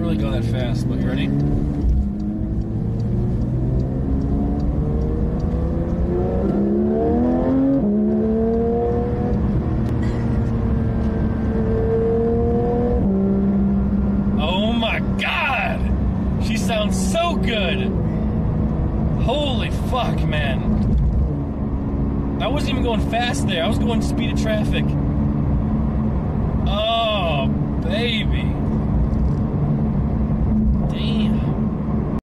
really go that fast, but you ready? Oh my god! She sounds so good! Holy fuck, man. I wasn't even going fast there. I was going speed of traffic.